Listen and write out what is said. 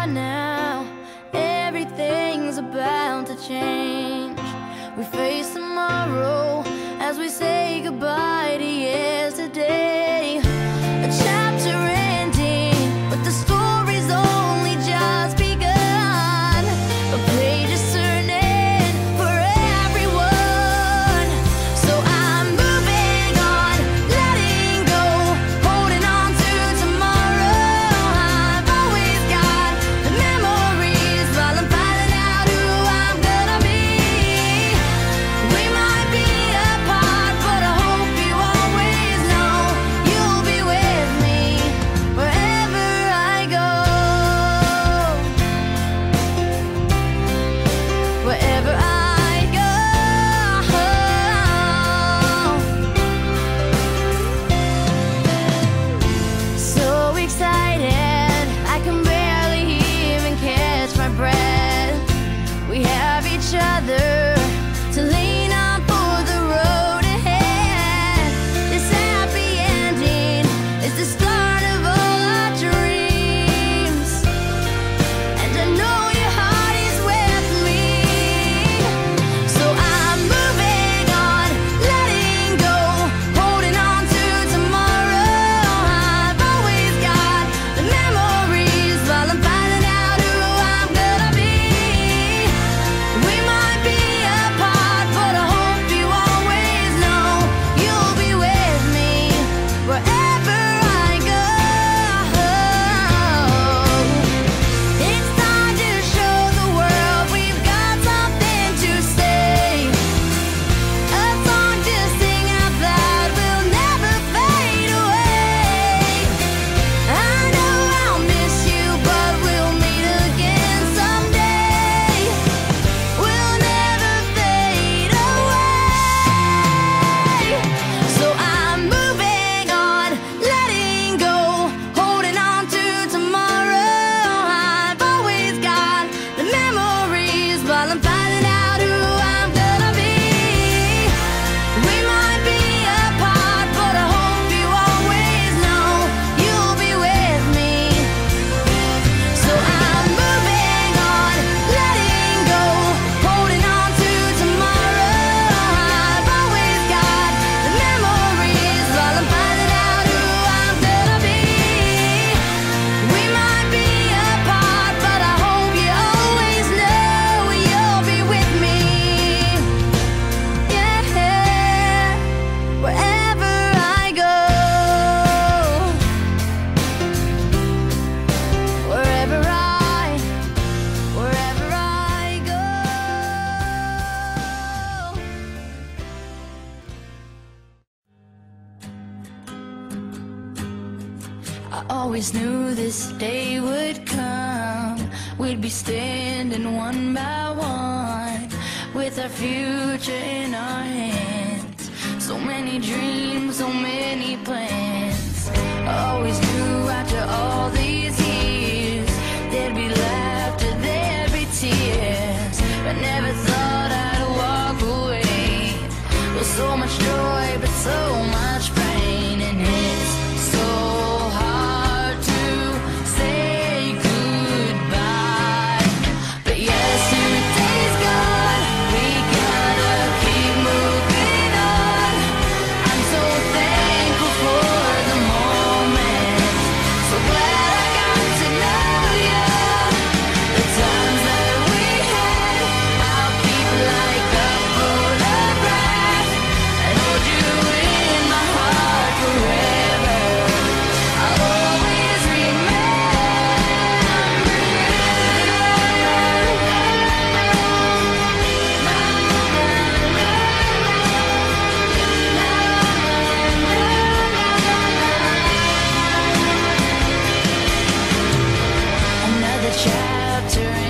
by now Everything's about to change We face tomorrow As we say goodbye to you. Always knew this day would come. We'd be standing one by one with our future in our hands. So many dreams, so many plans. Always knew after all these years. chapter